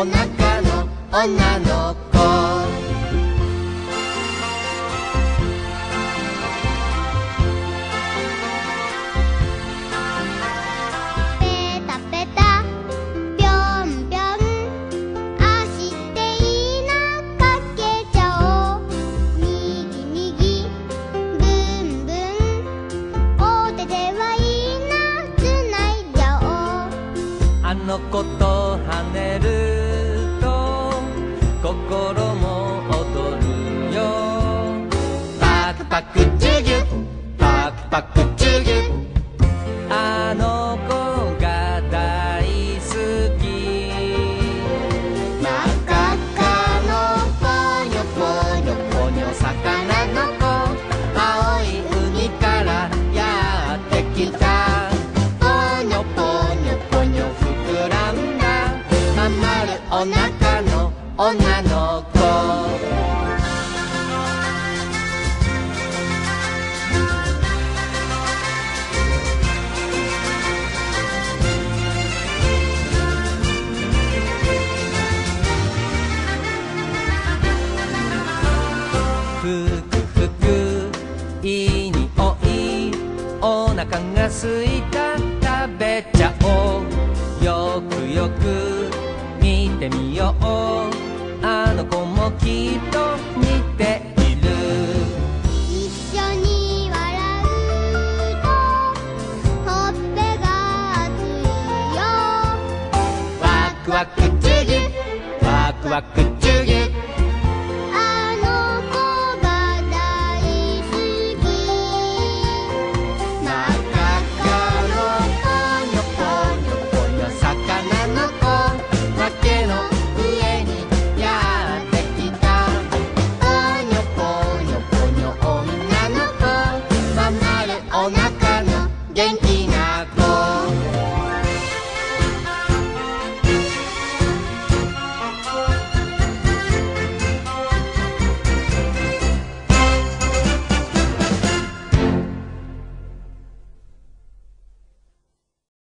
お腹の女の子。ペタペタぴょんぴょんあしていなかけちゃおう。みぎみぎぶんぶんおててはいいなつないじゃおうあの子と跳ねる。と心も躍るよ。パクパクチュギュ。パクパクチュギュ。あの子が大好き。真っ赤っかのぽにょぽにょぽにょ魚の子青い海からやってきたぽにょぽにょぽにょ膨らんだまん丸お腹の女の子。ふくふくいい匂いお腹がすいた食べちゃおう。よくよく見てみよう。きっと似ている。一緒に笑うとほっぺが熱いよ。ワクワクチュギ。ュワクワクチュギ Yankee.